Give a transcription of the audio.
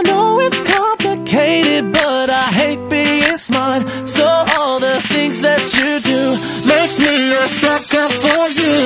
I know it's complicated, but I hate being smart. So all the things that you do makes me a sucker for you.